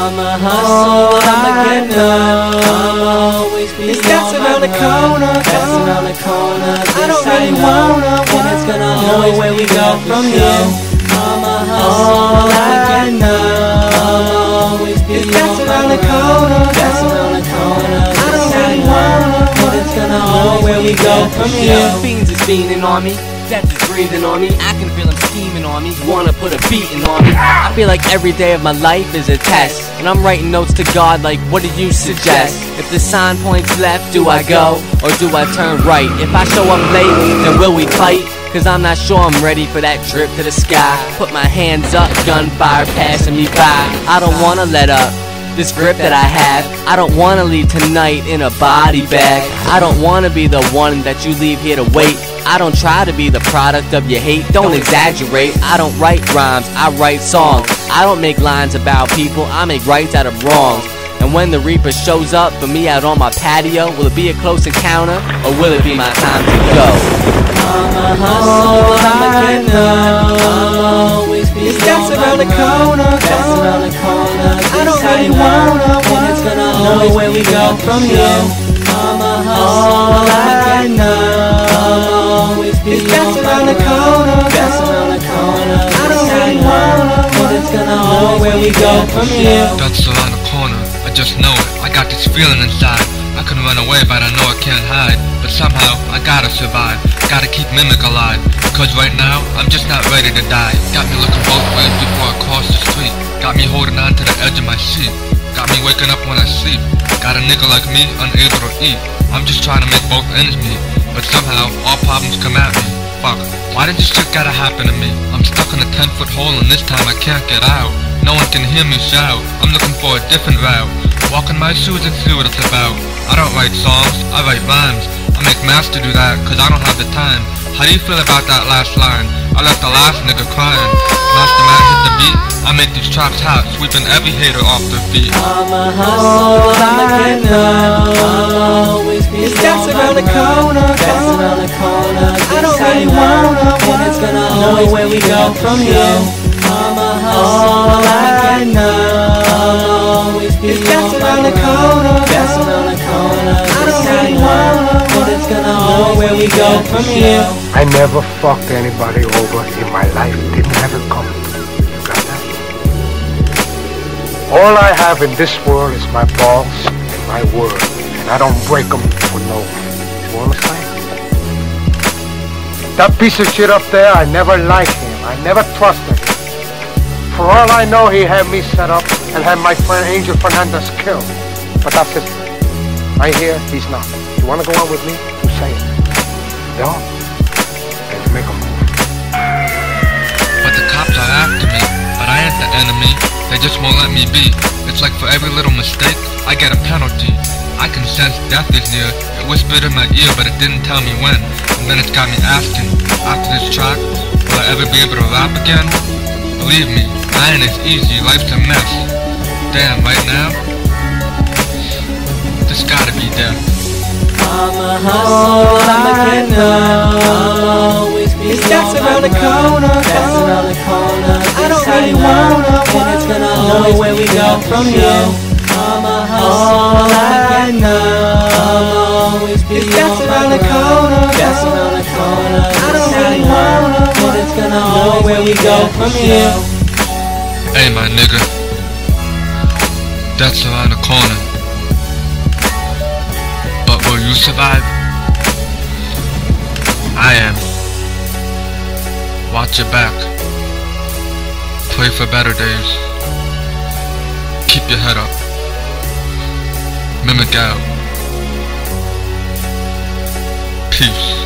I'm a hustle, I'm a getter. I'll always be It's gas on around my the corner, road. Gas corner. around the corner. I don't This really know. wanna, And it's gonna wanna always know where we go from sure. here. I'm a hustle, All I'm a I getter. I'll always be is gas on around the corner, road. Gas around the corner. I don't really wanna, And it's gonna know where we go from here. sure. Fiends is fiending on me. Death is breathing on me. I can feel him scheming on me. Wanna put a beating on me. I feel like every day of my life is a test. And I'm writing notes to God like, what do you suggest? If the sign points left, do I go? Or do I turn right? If I show up late, then will we fight? Cause I'm not sure I'm ready for that trip to the sky. Put my hands up, gunfire passing me by. I don't wanna let up this grip that I have. I don't wanna leave tonight in a body bag. I don't wanna be the one that you leave here to wait. I don't try to be the product of your hate, don't exaggerate. I don't write rhymes, I write songs. I don't make lines about people, I make rights out of wrongs. And when the Reaper shows up for me out on my patio, will it be a close encounter or will it be my time to go? I'm a hustle, a getter. I'll always be It's on around the corner, corner. around the corner. I don't really know. wanna, it's gonna wanna know where we go from here. I'm a hustle, All I'm a I know I'll always be is gas on around the corner, road. Gas around the corner. I don't This really know. wanna, And it's gonna know always where we go from here. That's around the corner. I just know it. I got this feeling inside. I can run away, but I know I can't hide. But somehow, I gotta survive. Gotta keep Mimik alive. Because right now, I'm just not ready to die. Got me looking both ways before I cross the street. Got me holding on to the edge of my seat. Got me waking up when I sleep. Got a nigga like me, unable to eat. I'm just trying to make both ends meet. But somehow, all problems come at me. Fuck, why did this shit gotta happen to me? I'm stuck in a 10 foot hole and this time I can't get out. No one can hear me shout. I'm looking for a different route. Walk in my shoes and see what it's about. I don't write songs, I write rhymes. I make math to do that, cause I don't have the time. How do you feel about that last line? I left the last nigga crying. Master Matt hit the beat. I make these tracks hot, sweeping every hater off their feet. I'm a hustle, I'm a I getter. know I'll always be It's gas around the corner, road. Gas corner. around the corner. I don't really wanna, And it's gonna know always where we go from here. I'm a hustle, All I'm a I getter. know I'll always be is gas around the corner, road. Gas corner. around the corner. I don't really wanna, And it's gonna know where we go from here. I never fucked anybody over in my life. Have in this world is my balls and my word. And I don't break them for no one. You understand? That piece of shit up there, I never liked him. I never trusted him. For all I know, he had me set up and had my friend Angel Fernandez killed. But that's it. Right here, he's not. You wanna go out with me? You say it. No? Then you make a move. But the cops are after me, but I ain't the enemy. They just won't let me be. It's like for every little mistake, I get a penalty. I can sense death is near. It whispered in my ear, but it didn't tell me when. And then it's got me asking, after this track, will I ever be able to rap again? Believe me, I ain't as easy. Life's a mess. Damn, right now, this gotta be death. I'm a hustle, I'm a getter. I'll always be It's gas around the corner, road. Gas corner. Know where be we go there from for here. I'm a hustle, All I'm a I getter. know I'll always be is gas on around the corner, Gas corner. around the corner. I don't really know. wanna, And it's gonna know always where be we go there from here. Hey, my nigga. that's around the corner. But will you survive? I am. Watch your back. Pray for better days. Your head up. Mimik out. Peace.